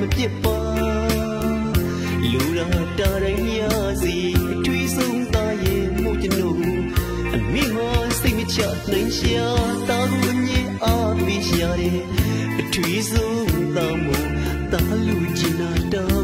မပြစ်ပါလူရာတာရင်ရစီအထွေးဆုံးသားရဲ့မို့ကျွန်ုပ်အမိဟာစိတ်မချနိုင်ရှာတာကိုအငြင်းအားပေးရှာတယ်အထွေးဆုံးသားမို့တာလူချင်တာ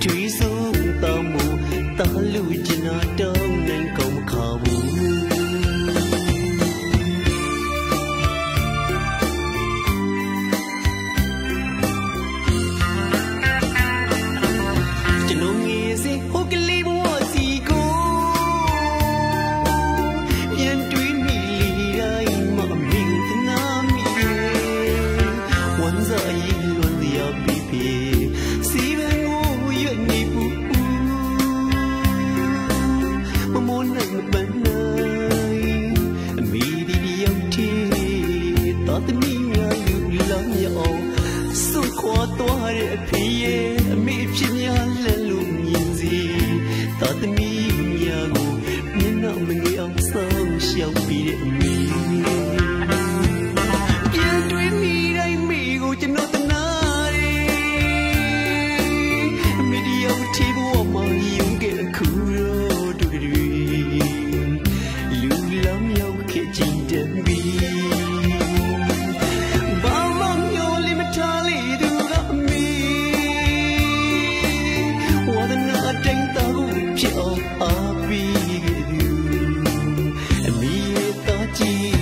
truy xuống tầm တဲ့အဖေရဲ့အမေအဖြစ်များလက်လို့မြင်စီသာသမီများကိုမျက်နှာမငယ်အောင်ဆောင်ရှောက်ပြီးတဲ့အမေ ti.